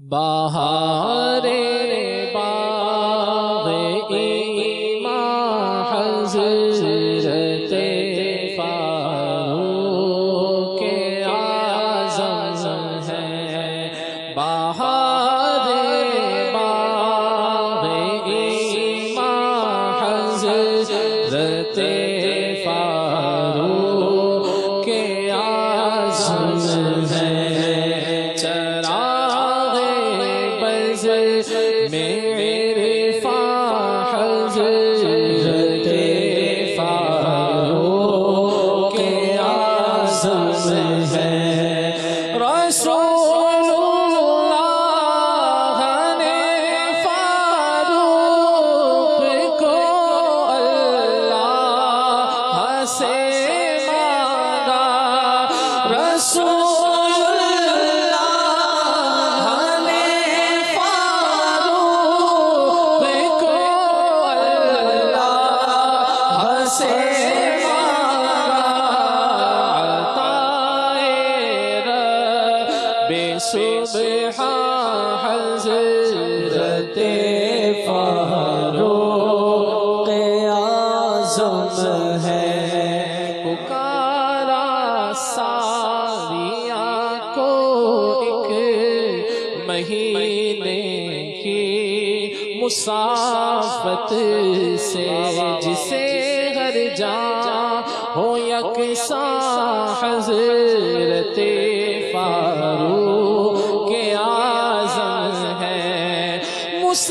بہار باغ ایمان حضرت فاروق اعظم ہے۔ بہار باغ ایمان حضرت فاروق Rasuul صبح حضرت فاروق ہے۔ پکارا کو ایک مہینے کی مسافت سے، جسے ہر جا ہو یک سا حضرت Deus